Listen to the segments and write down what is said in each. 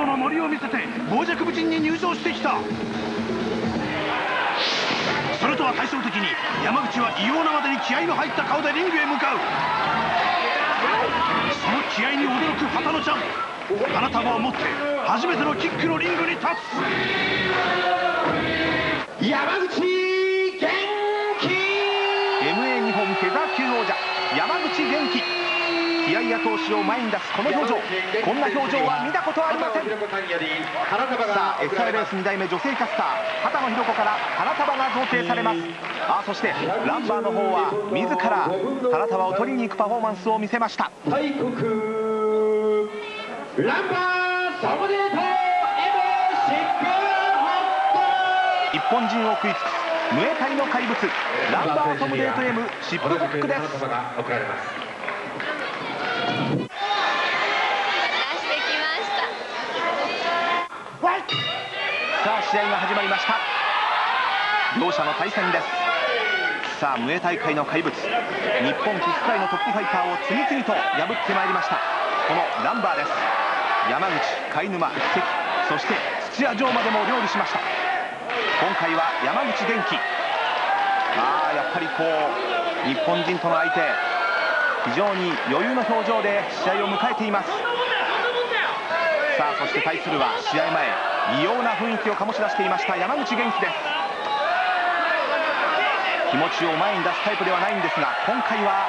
上のノリを見せて傍若無人に入場してきた。それとは対照的に山口は異様なまでに気合の入った顔でリングへ向かう。その気合に驚く畑野ちゃん。花束を持って初めてのキックのリングに立つ。山口元気。MA 日本フェザー級王者。山口元気気合や闘志を前に出すこの表情。こんな表情は見たことありません。さあ SRS 2代目女性キャスター畑野博子から花束が贈呈されます。あそしてランバーの方は自ら花束を取りに行くパフォーマンスを見せました。大国ランバーサムデー。ト日本人を食い尽くすムエタイの怪物ランバートムデート M シップホックですさあ試合が始まりました。両者の対戦です。さあムエタイ界の怪物。日本キック界のトップファイターを次々と破ってまいりました。このランバーです。山口貝沼関そして土屋城までも料理しました。今回は山口元気。ああやっぱりこう日本人との相手非常に余裕の表情で試合を迎えています。さあそして対するは試合前。異様な雰囲気を醸し出していました山口元気で。す気持ちを前に出すタイプではないんですが今回は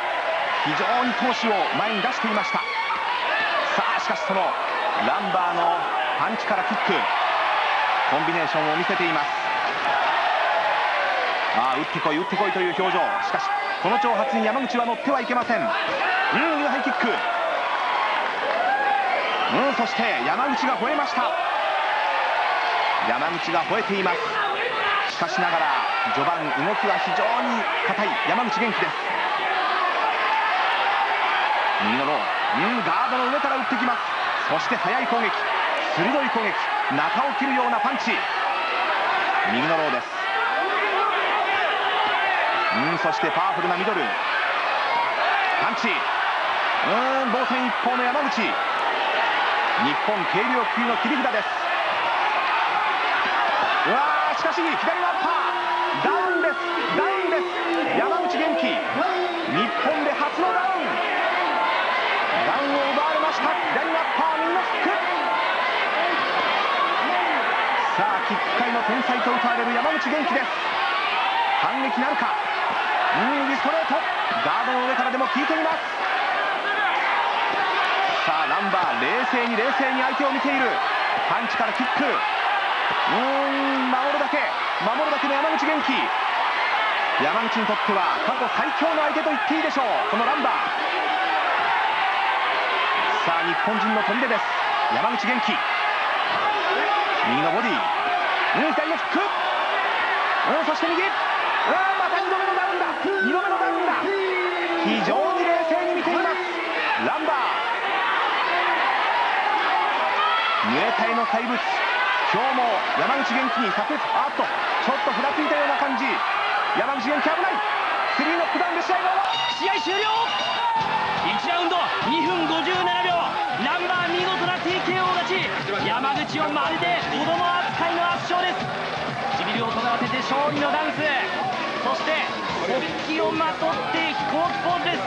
非常に闘志を前に出していました。さあしかしそのランバーのパンチからキック。コンビネーションを見せています。ああ打ってこい打ってこいという表情。しかしこの挑発に山口は乗ってはいけません。うんハイキック。うんそして山口が吠えました。山口が吠えています。しかしながら序盤動きは非常に硬い山口元気です。右のローうんガードの上から打ってきます。そして速い攻撃鋭い攻撃中を切るようなパンチ。右のローです。うんそしてパワフルなミドル。パンチ。うん防戦一方の山口。日本軽量級の切り札です。わーしかし左のアッパーダウンです。ダウンです山口元気日本で初のダウンダウンを奪われました左のアッパー右のキックさあキック界の天才と歌われる山口元気です反撃なるか右ストレートガードの上からでも効いています。さあナンバー冷静に冷静に相手を見ている。パンチからキック。うんけ守るだけの山口元気。山口にとっては過去最強の相手と言っていいでしょう。このランバー。さあ日本人の砦です。山口元気。右のボディ。うん左のキック。うんそして右。うんまた2度目のダウンだ。2度目のダウンだ。非常に冷静に見ています。ランバー。ムエタイの怪物。今日も山口元気にさせあっとちょっとふらついたような感じ。山口元気危ない。スリーノックダウンで試合が試合終了。1ラウンド2分57秒。ナンバー見事な TKO 勝ち。山口をまるで子供扱いの圧勝です。唇を尖らせて勝利のダンス。そして国旗をまとって飛行機ポーズです。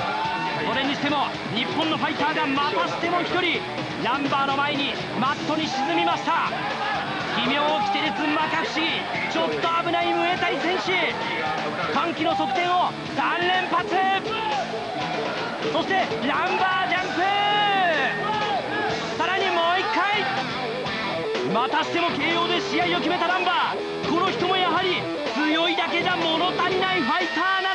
それにしても日本のファイターがまたしても1人。ナンバーの前にマットに沈みました。奇妙を着て立摩訶不ちょっと危ないムエタイ戦士歓喜の側転を3連発そしてランバージャンプ。さらにもう1回。またしても慶応で試合を決めたランバー。この人もやはり強いだけじゃ物足りないファイターな